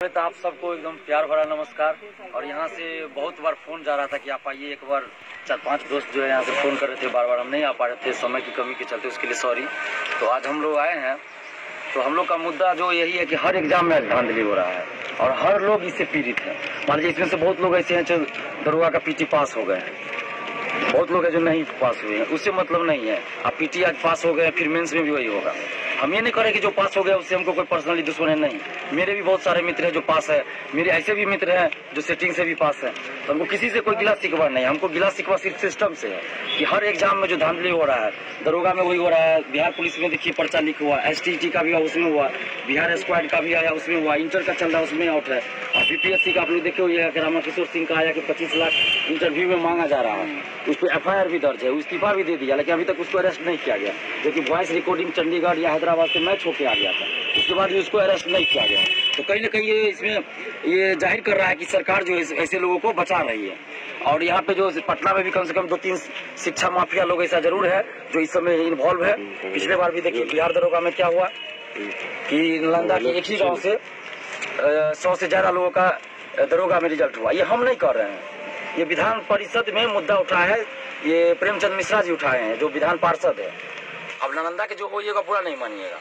तो आप सबको एकदम प्यार भरा नमस्कार। और यहाँ से बहुत बार फ़ोन जा रहा था कि आप आइए एक बार। चार पाँच दोस्त जो है यहाँ से फ़ोन कर रहे थे बार बार हम नहीं आ पा रहे थे, समय की कमी के चलते उसके लिए सॉरी तो आज हम लोग आए हैं। तो हम लोग का मुद्दा जो यही है कि हर एग्ज़ाम में धांधली हो रहा है। और हर लोग इससे पीड़ित हैं। मान लीजिए इसमें से बहुत लोग ऐसे हैं जो दरोगा का पीटी पास हो गए हैं। बहुत लोग हैं जो नहीं पास हुए हैं। उससे मतलब नहीं है। आप पीटी आज पास हो गए फिर मेंस में भी वही होगा। हम ये नहीं करें कि जो पास हो गया उससे हमको कोई पर्सनली दुश्मन है नहीं। मेरे भी बहुत सारे मित्र हैं जो पास है। मेरे ऐसे भी मित्र हैं जो सेटिंग से भी पास है। तो हमको किसी से कोई गिला शिकवा नहीं। हमको गिला शिकवा सिर्फ़ सिस्टम से है कि हर एग्ज़ाम में जो धांधली हो रहा है, दरोगा में वही हो रहा है, बिहार पुलिस में देखिए पर्चा लिख हुआ एसटीटी का भी उसमें हुआ, बिहार स्क्वाड का भी आया उसमें हुआ इंटर का चल रहा है उसमें आउट है। और बीपीएससी का आप लोग देखे हुए रामा किशोर सिंह का आया कि पच्चीस लाख इंटरव्यू में मांगा जा रहा है। उस पर एफ़ भी दर्ज है इस्तीफा भी दे दिया, लेकिन अभी तक उसको अरेस्ट नहीं किया गया। जो कि वॉइस रिकॉर्डिंग चंडीगढ़ या हैदराबाद से मैच होकर आ गया था। उसके बाद भी उसको अरेस्ट नहीं किया गया। तो कहीं ना कहीं ये इसमें, ये ज़ाहिर कर रहा है कि सरकार जो ऐसे लोगों को बचा रही है। और यहाँ पे जो पटना में भी कम से कम दो तीन शिक्षा माफिया लोग ऐसा ज़रूर है, जो इस समय इन्वॉल्व है। पिछले बार भी देखिए, बिहार दरोगा में क्या हुआ कि नालंदा के एक ही गाँव से सौ से ज़्यादा लोगों का दरोगा में रिज़ल्ट हुआ। ये हम नहीं कर रहे हैं। ये विधान परिषद में मुद्दा उठा है। ये प्रेमचंद मिश्रा जी उठाए हैं, जो विधान पार्षद है। अब नालंदा के जो होइएगा पूरा नहीं मानिएगा।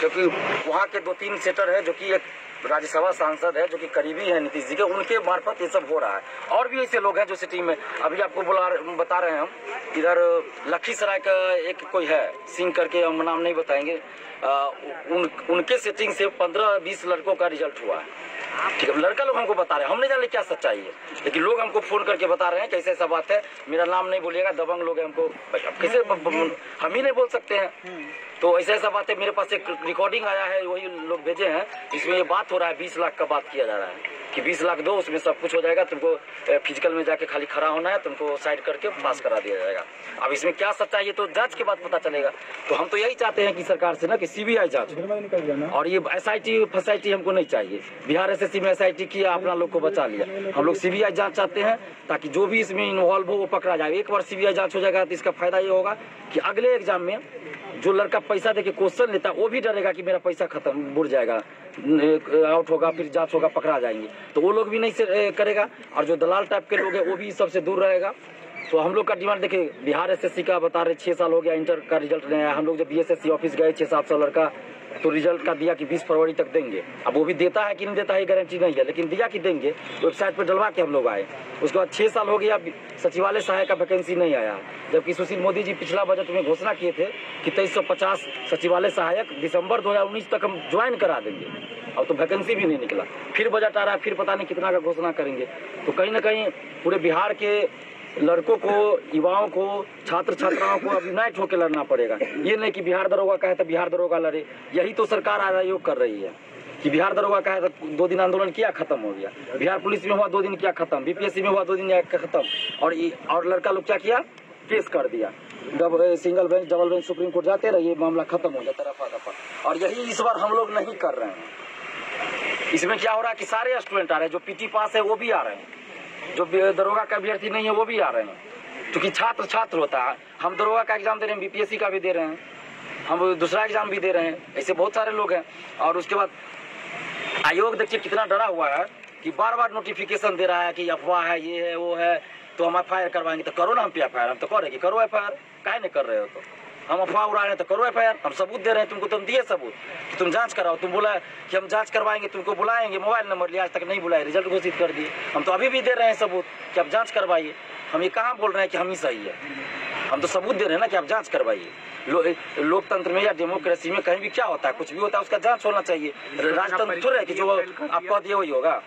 क्योंकि वहाँ के दो तीन सेटर है जो कि एक राज्यसभा सांसद है जो कि करीबी है नीतीश जी के उनके मार्फत ये सब हो रहा है। और भी ऐसे लोग हैं जो सिटी में अभी आपको बुला बता रहे हैं हम इधर लखीसराय का एक कोई है सिंह करके हम नाम नहीं बताएँगे। आ, उन, उनके सेटिंग से पंद्रह बीस लड़कों का रिज़ल्ट हुआ है। ठीक है लड़का लोग हमको बता रहे हैं हम नहीं जान क्या सच्चाई है। लेकिन लोग हमको फ़ोन करके बता रहे हैं कैसे ऐसा बात है मेरा नाम नहीं बोलिएगा दबंग लोग हैं हमको। कैसे हम ही नहीं बोल सकते हैं। तो ऐसा ऐसा बात है मेरे पास एक रिकॉर्डिंग आया है वही लोग भेजे हैं इसमें ये बात हो रहा है बीस लाख का बात किया जा रहा है। कि बीस लाख दो, उसमें सब कुछ हो जाएगा, तुमको फ़िज़िकल में जाके खाली खड़ा होना है, तुमको साइड करके पास करा दिया जाएगा। अब इसमें क्या सच्चाई है तो जाँच के बाद पता चलेगा। तो हम तो यही चाहते हैं कि सरकार से ना, कि सीबीआई जाँच और ये एस आई फैसिलिटी हमको नहीं चाहिए। बिहार एस में एस किया, अपना लोग को बचा लिया। हम लोग सीबीआई जाँच चाहते हैं, ताकि जो भी इसमें इन्वॉल्व हो, वो पकड़ा जाए। एक बार सीबीआई जाँच हो जाएगा तो इसका फ़ायदा ये होगा कि अगले एग्ज़ाम में जो लड़का पैसा देके क्वेश्चन लेता, वो भी डरेगा कि मेरा पैसा खत्म बुड़ जाएगा। आउट होगा, फिर जाँच होगा, पकड़ा जाएँगे। तो वो लोग भी नहीं से करेगा। और जो दलाल टाइप के लोग हैं, वो भी सबसे दूर रहेगा। तो हम लोग का डिमांड देखिए, बिहार एसएससी का बता रहे, छह साल हो गया इंटर का रिज़ल्ट नहीं आया। हम लोग जब बीएसएससी ऑफ़िस गए, छह सात सौ लड़का तो रिज़ल्ट का दिया कि 20 फरवरी तक देंगे। अब वो भी देता है कि नहीं देता है गारंटी नहीं है, लेकिन दिया कि देंगे। वेबसाइट पर डलवा के हम लोग आए। उसके बाद छह साल हो गया सचिवालय सहायक का वैकेंसी नहीं आया। जबकि सुशील मोदी जी पिछला बजट में घोषणा किए थे कि तेईस सचिवालय सहायक दिसंबर दो हज़ार उन्नीस तक हम ज्वाइन करा देंगे। अब तो वैकेंसी भी नहीं निकला। फिर बजट आ रहा है फिर पता नहीं कितना का घोषणा करेंगे। तो कहीं ना कहीं पूरे बिहार के लड़कों को, युवाओं को छात्र छात्राओं को अभी न्याय होकर लड़ना पड़ेगा। ये नहीं कि बिहार दरोगा कहे तो बिहार दरोगा लड़े। यही तो सरकार आयोग कर रही है कि बिहार दरोगा कहे तो दो दिन आंदोलन किया, खत्म हो गया। बिहार पुलिस में हुआ, दो दिन किया, खत्म। बीपीएससी में हुआ, दो दिन खत्म। और और लड़का लोग क्या किया? केस कर दिया। जब single bench double bench supreme court जाते रहे मामला खत्म हो जाता, रफा दफ़ा। और यही इस बार हम लोग नहीं कर रहे हैं। इसमें क्या हो रहा है कि सारे स्टूडेंट आ रहे हैं, जो पीटी पास है, वो भी आ रहे हैं। जो दरोगा का अभ्यर्थी नहीं है, वो भी आ रहे हैं। क्योंकि छात्र छात्र होता है। हम दरोगा का एग्ज़ाम दे रहे हैं, बीपीएससी का भी दे रहे हैं। हम दूसरा एग्ज़ाम भी दे रहे हैं। ऐसे बहुत सारे लोग हैं। और उसके बाद आयोग देखिए कितना डरा हुआ है कि बार बार नोटिफिकेशन दे रहा है कि अफवाह है, ये है, वो है तो हम एफआईआर करवाएँगे। तो करो ना, हम पे एफ़ हम तो करें करो एफ़ आई आर नहीं कर रहे हो तो? हम अफवाह उड़ा रहे हैं तो करो एफ़ हम सबूत दे रहे हैं तुमको तुम दिए सबूत कि तुम जाँच कराओ। तुम बोला कि हम जाँच करवाएँगे तुमको बुलाएँगे मोबाइल नंबर लिया आज तक नहीं बुलाए रिज़ल्ट घोषित कर दिए। हम तो अभी भी दे रहे हैं सबूत कि आप जाँच करवाइए। हम ये कहाँ बोल रहे हैं कि हम ही सही है? हम तो सबूत दे रहे हैं ना कि आप जाँच करवाइए। लो, लोकतंत्र में या डेमोक्रेसी में कहीं भी क्या होता है कुछ भी होता है उसका जाँच होना चाहिए। राजतंत्र थोड़ा है कि जो आप कह दिए वही होगा।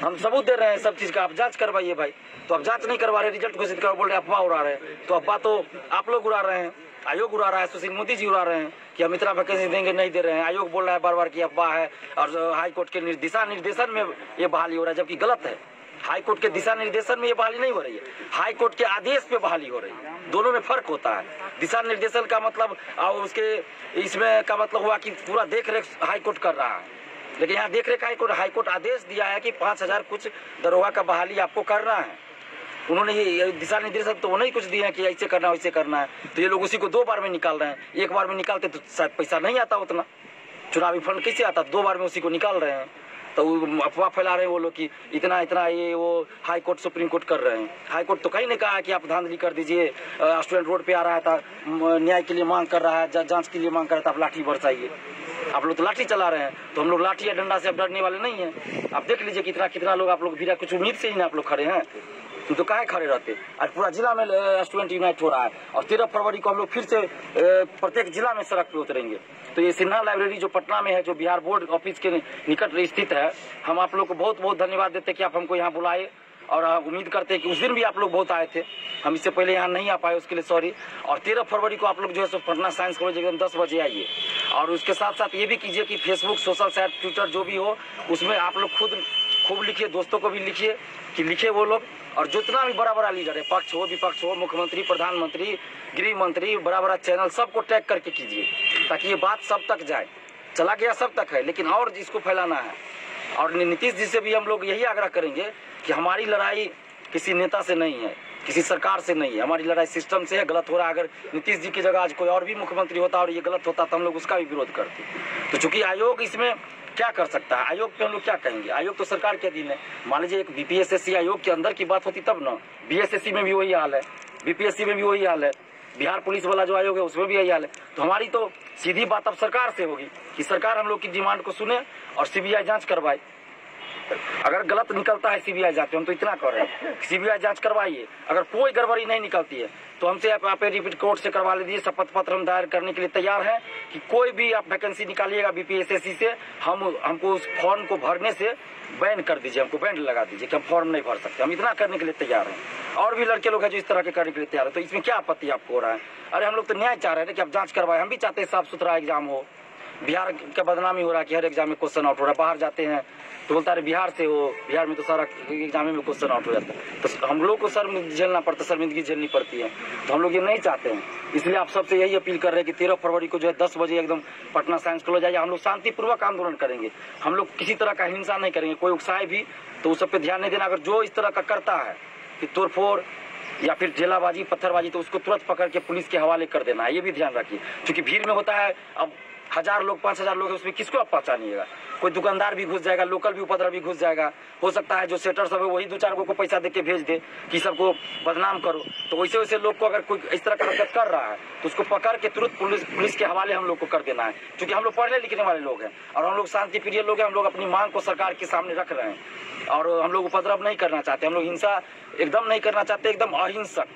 हम सबूत दे रहे हैं सब चीज़ का आप जाँच करवाइए भाई। तो आप जाँच नहीं करवा रहे रिज़ल्ट घोषित कर बोल रहे अफवाह उड़ा रहे हैं। तो अफवाह तो आप लोग उड़ा रहे हैं। आयोग उड़ा रहा है, सुशील मोदी जी उड़ा रहे हैं कि हम इतना वैकेंसी देंगे, नहीं दे रहे हैं। आयोग बोल रहा है बार बार की अफवाह है और हाई कोर्ट के दिशा निर्देशन में ये बहाली हो रहा है, जबकि गलत है। हाई कोर्ट के दिशा निर्देशन में ये बहाली नहीं हो रही है। हाई कोर्ट के आदेश पे बहाली हो रही है। दोनों में फ़र्क होता है। दिशा निर्देशन का मतलब और उसके इसमें का मतलब हुआ कि पूरा देख रेख हाई कोर्ट कर रहा है। लेकिन यहाँ देख रेख हाई कोर्ट हाई कोर्ट आदेश दिया है कि पाँच हज़ार कुछ दरोगा का बहाली आपको करना है। उन्होंने ये दिशा निर्देश तो उन्हें कुछ दिए हैं कि ऐसे करना वैसे करना है। तो ये लोग उसी को दो बार में निकाल रहे हैं। एक बार में निकालते तो शायद पैसा नहीं आता उतना। चुनावी फंड कैसे आता? दो बार में उसी को निकाल रहे हैं। तो अफवाह फैला रहे हैं वो लोग कि इतना इतना ये वो हाई कोर्ट सुप्रीम कोर्ट कर रहे हैं। हाई कोर्ट तो कहीं नहीं कहा कि आप धांधली कर दीजिए स्टूडेंट रोड पे आ रहा था म, न्याय के लिए मांग कर रहा है जाँच के लिए मांग कर रहा था आप लाठी बरसाइए। आप लोग तो लाठी चला रहे हैं। तो हम लोग लाठी या डंडा से अब डरने वाले नहीं हैं। आप देख लीजिए कितना कितना लोग आप लोग भी कुछ उम्मीद से ही ना आप लोग खड़े हैं। तुम तो काहे खड़े रहते? आज पूरा जिला में स्टूडेंट यूनाइट हो रहा है। और तेरह फरवरी को हम लोग फिर से प्रत्येक जिला में सड़क पे उतरेंगे। तो ये सिन्हा लाइब्रेरी जो पटना में है, जो बिहार बोर्ड ऑफ़िस के निकट स्थित है, हम आप लोग को बहुत बहुत धन्यवाद देते कि आप हमको यहाँ बुलाए। और उम्मीद करते हैं कि उस दिन भी आप लोग बहुत आए थे। हम इससे पहले यहाँ नहीं आ पाए, उसके लिए सॉरी और तेरह फरवरी को आप लोग जो है सो पटना साइंस कॉलेज एकदम दस बजे आइए। और उसके साथ साथ ये भी कीजिए कि फेसबुक सोशल साइट ट्विटर जो भी हो, उसमें आप लोग खुद खूब लिखिए, दोस्तों को भी लिखिए कि लिखे वो लोग और जितना भी बड़ा बड़ा लीडर है, पक्ष हो, विपक्ष हो, मुख्यमंत्री, प्रधानमंत्री गृह मंत्री बड़ा बड़ा चैनल, सबको टैग करके कीजिए, ताकि ये बात सब तक जाए। चला गया, सब तक है, लेकिन और इसको फैलाना है। और नीतीश जी से भी हम लोग यही आग्रह करेंगे कि हमारी लड़ाई किसी नेता से नहीं है, किसी सरकार से नहीं है। हमारी लड़ाई सिस्टम से है, गलत हो रहा है। अगर नीतीश जी की जगह आज कोई और भी मुख्यमंत्री होता और ये गलत होता तो हम लोग उसका भी विरोध करते। तो चूँकि आयोग इसमें क्या कर सकता है? आयोग पे हम लोग क्या कहेंगे? आयोग तो सरकार के अधीन है। मान लीजिए एक बीपीएसएससी आयोग के अंदर की बात होती तब ना। बीएसएससी में भी वही हाल है। बीपीएससी में भी वही हाल है। बिहार पुलिस वाला जो आयोग है, उसमें भी यही हाल है। तो हमारी तो सीधी बात अब सरकार से होगी कि सरकार हम लोग की डिमांड को सुने और सीबीआई जाँच करवाए। अगर गलत निकलता है सीबीआई जाँच हम तो इतना कर रहे हैं। सीबीआई जाँच करवाइए। अगर कोई गड़बड़ी नहीं निकलती है तो हमसे आप, आप रिपीट कोर्ट से करवा लीजिए। शपथ पत्र हम दायर करने के लिए तैयार हैं कि कोई भी आप वैकेंसी निकालिएगा बीपीएसएससी से हम हमको उस फॉर्म को भरने से बैन कर दीजिए। हमको बैंड लगा दीजिए कि हम फॉर्म नहीं भर सकते। हम इतना करने के लिए तैयार हैं। और भी लड़के लोग हैं जो इस तरह के करने के लिए तैयार है। तो इसमें क्या आपत्ति आपको हो रहा है? अरे हम लोग तो न्याय चाह रहे हैं कि आप जाँच करवाए। हम भी चाहते हैं साफ़ सुथरा एग्ज़ाम हो। बिहार का बदनामी हो रहा है कि हर एग्ज़ाम में क्वेश्चन आउट हो रहा है। बाहर जाते हैं तो बोलता है बिहार से हो, बिहार में तो सारा एग्ज़ाम में क्वेश्चन आउट हो जाता है। तो हम लोग को शर्म झेलना पड़ता है, शर्मिंदगी झेलनी पड़ती है। तो हम लोग ये नहीं चाहते हैं। इसलिए आप सबसे यही अपील कर रहे हैं कि तेरह फरवरी को जो है दस बजे एकदम पटना साइंस कॉलेज आइए हम लोग शांतिपूर्वक आंदोलन करेंगे। हम लोग किसी तरह का हिंसा नहीं करेंगे, कोई उकसाए भी। तो उस सब पे ध्यान नहीं देना। अगर जो इस तरह का करता है, कि तोड़फोड़ या फिर जेलाबाजी, पत्थरबाजी तो उसको तुरंत पकड़ के पुलिस के हवाले कर देना है। ये भी ध्यान रखिए। क्योंकि भीड़ में होता है, अब हज़ार लोग पाँच हज़ार लोग हैं, उसमें किसको आप पहचानिएगा? कोई दुकानदार भी घुस जाएगा लोकल भी उपद्रव भी घुस जाएगा। हो सकता है जो सेटर सब है वही दो चार को पैसा दे के भेज दे कि सबको बदनाम करो। तो वैसे वैसे लोग को अगर कोई इस तरह का हरकत कर रहा है तो उसको पकड़ के तुरंत पुलिस पुलिस के हवाले हम लोग को कर देना है। क्योंकि हम लोग पढ़ने लिखने वाले लोग हैं और हम लोग शांति प्रिय लोग हैं हम लोग अपनी मांग को सरकार के सामने रख रहे हैं। और हम लोग उपद्रव नहीं करना चाहते हम लोग हिंसा एकदम नहीं करना चाहते एकदम अहिंसक।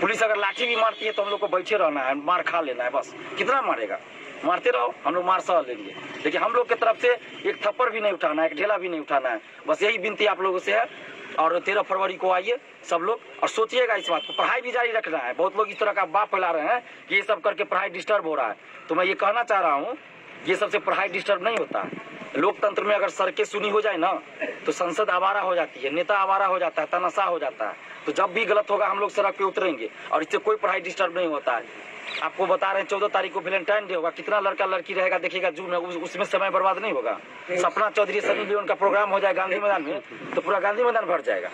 पुलिस अगर लाठी भी मारती है तो हम लोग को बैठे रहना है मार खा लेना है बस। कितना मारेगा? मारते रहो हम लोग मार सह लेंगे। लेकिन हम लोग की तरफ़ से एक थप्पड़ भी नहीं उठाना है, एक ढेला भी नहीं उठाना है। बस यही विनती आप लोगों से है। और तेरह फरवरी को आइए सब लोग, और सोचिएगा इस बात को, पढ़ाई भी जारी रखना है। बहुत लोग इस तरह का बाप फैला रहे हैं कि ये सब करके पढ़ाई डिस्टर्ब हो रहा है। तो मैं ये कहना चाह रहा हूँ, ये सबसे पढ़ाई डिस्टर्ब नहीं होता। लोकतंत्र में अगर सड़कें सुनी हो जाए ना तो संसद आवारा हो जाती है, नेता आवारा हो जाता है, तनाशा हो जाता है। तो जब भी गलत होगा, हम लोग सड़क पे उतरेंगे, और इससे कोई पढ़ाई डिस्टर्ब नहीं होता है। आपको बता रहे हैं चौदह तारीख को वैलेंटाइन डे होगा। कितना लड़का लड़की रहेगा देखिएगा जून में उस, उसमें समय बर्बाद नहीं होगा। सपना चौधरी सनी लियोन का प्रोग्राम हो जाए गांधी मैदान में तो पूरा गांधी मैदान भर जाएगा।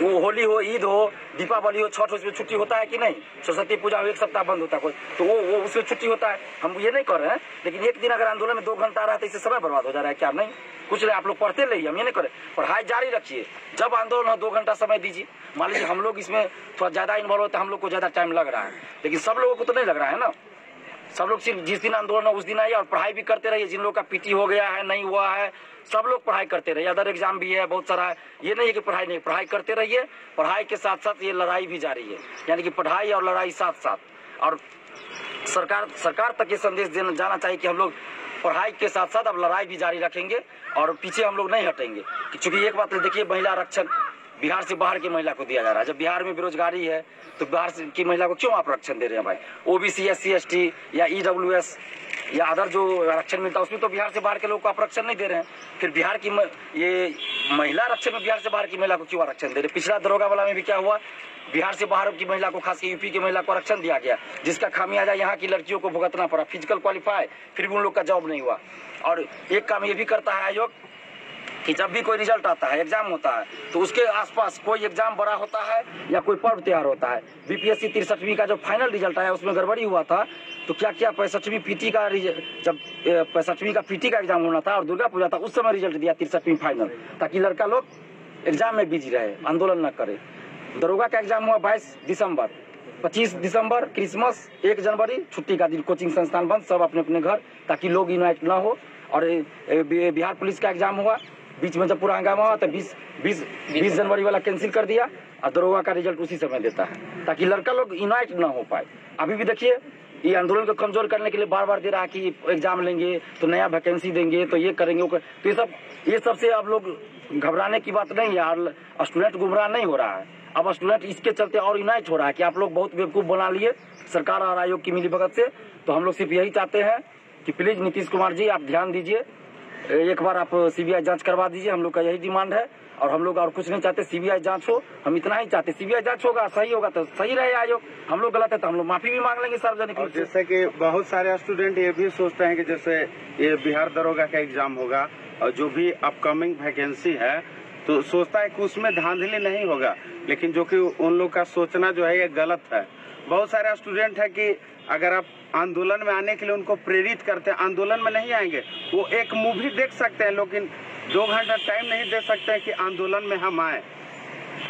वो होली हो ईद हो दीपावली हो छठ हो उसमें छुट्टी होता है कि नहीं? सरस्वती पूजा हो एक सप्ताह बंद होता है तो वो वो उसमें छुट्टी होता है। हम ये नहीं कर रहे हैं लेकिन एक दिन अगर आंदोलन में दो घंटा रहा है तो इससे समय बर्बाद हो जा रहा है क्या नहीं? कुछ नहीं, आप लोग पढ़ते रहिए, हम ये नहीं करें। पढ़ाई जारी रखिए। जब आंदोलन हो, दो घंटा समय दीजिए। मान लीजिए हम लोग इसमें थोड़ा ज़्यादा इन्वॉल्व होता हम लोग को ज़्यादा टाइम लग रहा है। लेकिन सब लोगों को तो नहीं लग रहा है ना? सब लोग सिर्फ़ जिस दिन आंदोलन उस दिन आइए और पढ़ाई भी करते रहिए। जिन लोग का पीटी हो गया है, नहीं हुआ है, सब लोग पढ़ाई करते रहिए। अदर एग्ज़ाम भी है, बहुत सारा है। ये नहीं है कि पढ़ाई नहीं, पढ़ाई करते रहिए। पढ़ाई के साथ साथ ये लड़ाई भी जारी है। यानी कि पढ़ाई और लड़ाई साथ साथ और सरकार सरकार तक ये संदेश देना, जाना चाहिए कि हम लोग पढ़ाई के साथ साथ अब लड़ाई भी जारी रखेंगे और पीछे हम लोग नहीं हटेंगे। क्योंकि एक बात देखिए, महिला आरक्षण बिहार से बाहर की महिला को दिया जा रहा है। जब बिहार में बेरोजगारी है तो बिहार की महिला को क्यों आप आरक्षण दे रहे हैं भाई? OBC S C S T या ईडब्ल्यू एस या अदर जो आरक्षण मिलता है, उसमें तो बिहार से बाहर के लोग को आप आरक्षण नहीं दे रहे हैं। फिर बिहार की म- ये महिला आरक्षण में बिहार से बाहर की महिला को क्यों आरक्षण दे रहे? पिछला दरोगा वाला में भी क्या हुआ? बिहार से बाहर की महिला को खास यूपी की महिला को आरक्षण दिया गया, जिसका खामियाजा यहाँ की लड़कियों को भुगतना पड़ा। फ़िज़िकल क्वालिफाई फिर भी उन लोग का जॉब नहीं हुआ। और एक काम ये भी करता है आयोग, कि जब भी कोई रिज़ल्ट आता है एग्ज़ाम होता है तो उसके आसपास कोई एग्ज़ाम बड़ा होता है या कोई पर्व त्योहार होता है। बीपीएससी तिरसठवीं का जो फाइनल रिज़ल्ट आया, उसमें गड़बड़ी हुआ था तो क्या क्या पैंसठवीं पीटी का जब पैंसठवीं का पीटी का एग्ज़ाम होना था और दुर्गा पूजा था, उस समय रिज़ल्ट दिया तिरसठवीं फाइनल ताकि लड़का लोग एग्ज़ाम में बिज़ी रहे, आंदोलन न करे। दरोगा का एग्ज़ाम हुआ बाईस दिसंबर। पच्चीस दिसंबर क्रिसमस एक जनवरी, छुट्टी का दिन कोचिंग संस्थान बंद, सब अपने अपने घर, ताकि लोग यूनाइट न हो। और बिहार पुलिस का एग्ज़ाम हुआ, बीच में जब पूरा हंगामा हुआ तो बीस बीस बीस जनवरी वाला कैंसिल कर दिया, और दरोगा का रिज़ल्ट उसी समय देता है, ताकि लड़का लोग यूनाइट न हो पाए। अभी भी देखिए, ये आंदोलन को कमज़ोर करने के लिए बार बार दे रहा है कि एग्ज़ाम लेंगे तो नया वैकेंसी देंगे तो ये करेंगे, वो कर... तो ये सब, ये सबसे अब लोग घबराने की बात नहीं है, और स्टूडेंट गुमराह नहीं हो रहा है। अब स्टूडेंट इसके चलते और यूनाइट हो रहा है कि आप लोग बहुत बेवकूफ़ बना लिए सरकार और आयोग की मिली भगत से। तो हम लोग सिर्फ़ यही चाहते हैं कि प्लीज़ नीतीश कुमार जी आप ध्यान दीजिए। एक बार आप सीबीआई जाँच करवा दीजिए हम लोग का यही डिमांड है। और हम लोग और कुछ नहीं चाहते सीबीआई जाँच हो हम इतना ही चाहते सीबीआई जाँच होगा सही होगा तो सही रहे आयोग। हम लोग गलत है तो हम लोग माफ़ी भी मांग लेंगे सार्वजनिक रूप जैसे कि बहुत सारे स्टूडेंट ये भी सोचते हैं कि जैसे ये बिहार दरोगा का एग्ज़ाम होगा और जो भी अपकमिंग वैकेंसी है तो सोचता है कि उसमें धांधली नहीं होगा। लेकिन जो कि उन लोग का सोचना जो है, ये गलत है। बहुत सारे स्टूडेंट है कि अगर आप आंदोलन में आने के लिए उनको प्रेरित करते हैं, आंदोलन में नहीं आएँगे, वो एक मूवी देख सकते हैं, लेकिन दो घंटा टाइम नहीं दे सकते हैं कि आंदोलन में हम आए।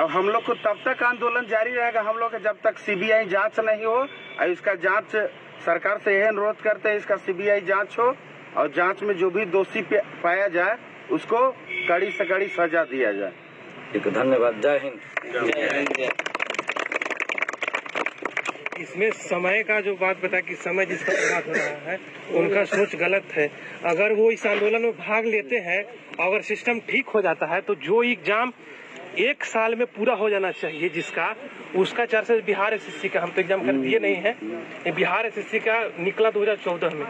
और हम लोग को तब तक आंदोलन जारी रहेगा, हम लोग जब तक सीबीआई जाँच नहीं हो, और इसका जाँच सरकार से यह अनुरोध करते हैं, इसका सीबीआई जाँच हो, और जाँच में जो भी दोषी पाया जाए, उसको कड़ी से कड़ी सजा दिया जाए। ठीक है धन्यवाद। जय हिंद। इसमें समय का जो बात बता कि समय जिसका हो रहा है, उनका सोच गलत है। अगर वो इस आंदोलन में भाग लेते हैं, अगर सिस्टम ठीक हो जाता है तो जो एग्ज़ाम एक साल में पूरा हो जाना चाहिए जिसका, उसका चार्जेस बिहार एसएससी का, हम तो एग्ज़ाम कर दिए नहीं है। बिहार एसएससी का निकला 2014 में।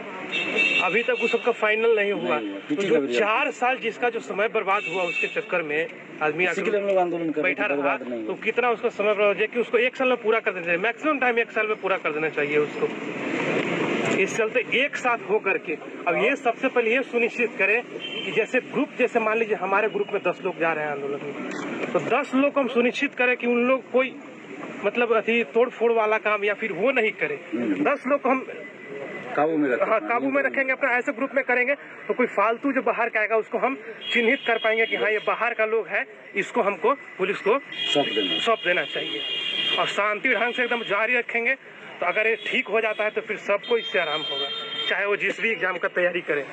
अभी तक उस सबका फाइनल नहीं हुआ। नहीं तो जो चार साल जिसका जो समय बर्बाद हुआ उसके चक्कर में आदमी आंदोलन बैठा रहा तो कितना उसका समय बर्बाद हो कि उसको एक साल में पूरा कर देना चाहिए? मैक्सिमम टाइम एक साल में पूरा कर देना चाहिए उसको। इस चलते एक साथ हो करके अब ये सबसे पहले ये सुनिश्चित करें कि जैसे ग्रुप जैसे मान लीजिए हमारे ग्रुप में दस लोग जा रहे हैं आंदोलन में तो दस लोग हम सुनिश्चित करें कि उन लोग कोई मतलब अथी तोड़ फोड़ वाला काम या फिर वो नहीं करे। दस लोग हम काबू में रखें हाँ काबू में रखेंगे अपना ऐसे ग्रुप में करेंगे तो कोई फालतू जो बाहर का आएगा उसको हम चिन्हित कर पाएँगे कि हाँ ये बाहर का लोग है इसको हमको पुलिस को सौंप देना। सौंप देना चाहिए। और शांति ढंग से एकदम जारी रखेंगे तो अगर ये ठीक हो जाता है तो फिर सबको इससे आराम होगा चाहे वो जिस भी एग्ज़ाम का तैयारी करें।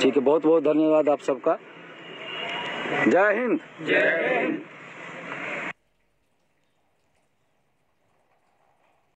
ठीक है बहुत बहुत धन्यवाद आप सबका। जय हिंद। जय हिंद।